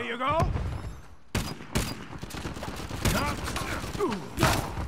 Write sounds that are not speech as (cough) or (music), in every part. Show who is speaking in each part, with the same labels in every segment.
Speaker 1: Here you go. Neatness.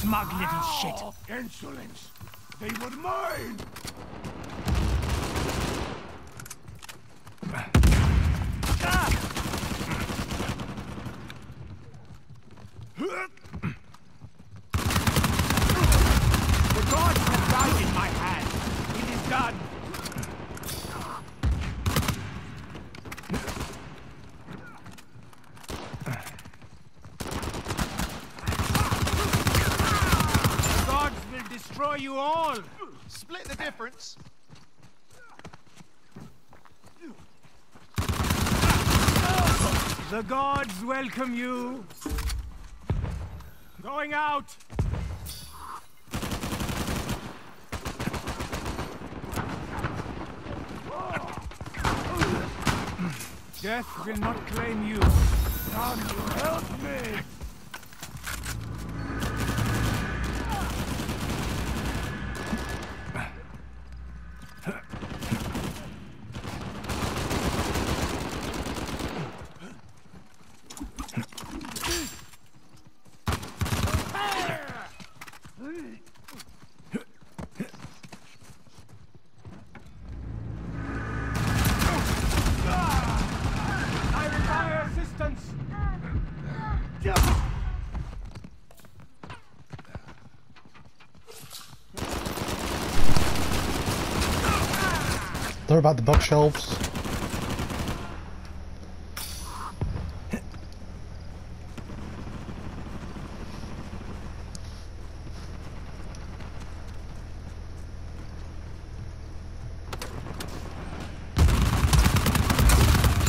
Speaker 1: Smug little shit. Insolence. They were mine. The gods have died in my hand. It is done. The gods will destroy you all.
Speaker 2: Split the difference.
Speaker 1: The gods welcome you. Going out. Death will not claim you. To help me.
Speaker 3: They're about the bookshelves.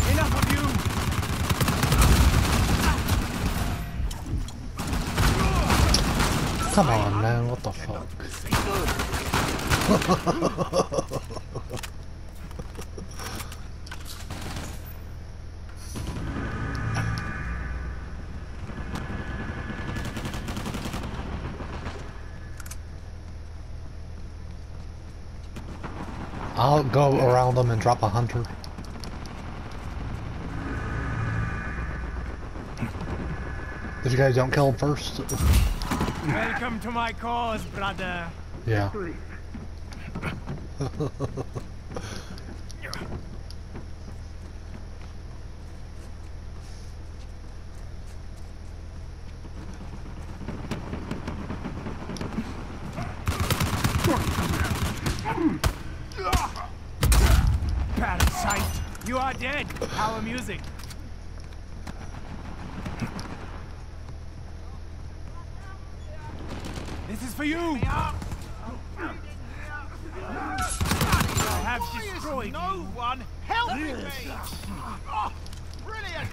Speaker 1: Enough of you.
Speaker 3: Come on, man. What the fuck? (laughs) I'll go around them and drop a hunter. If you guys don't kill him first.
Speaker 1: Welcome to my cause, brother.
Speaker 3: Yeah. (laughs)
Speaker 1: Parasite, you are dead. How amusing. This is for you. I have destroyed
Speaker 2: no one helping me? Oh, brilliant!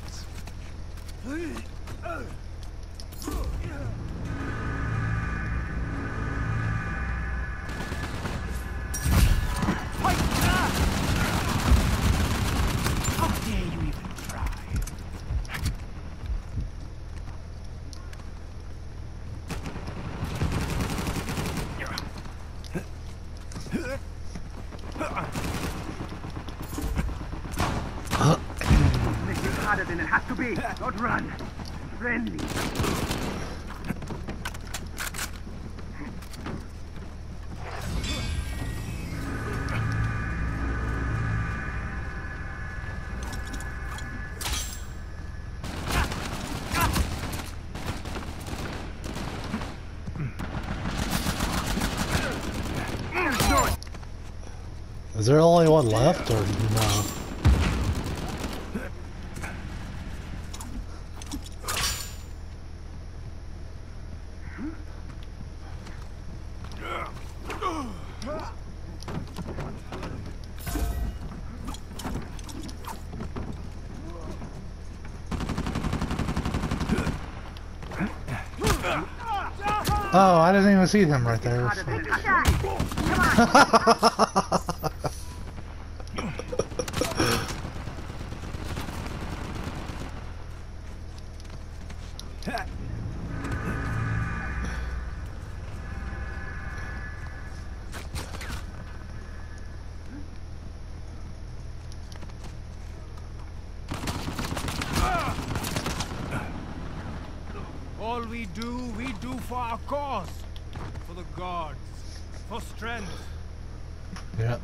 Speaker 4: It has to be. Not run. Friendly.
Speaker 3: Is there only one left, or no? Oh, I didn't even see him right there. (laughs)
Speaker 4: Harder
Speaker 3: so-
Speaker 4: than it has to be.
Speaker 1: All we do, we do for our cause. For the gods. For strength.
Speaker 3: yeah.